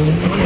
Mm-hmm.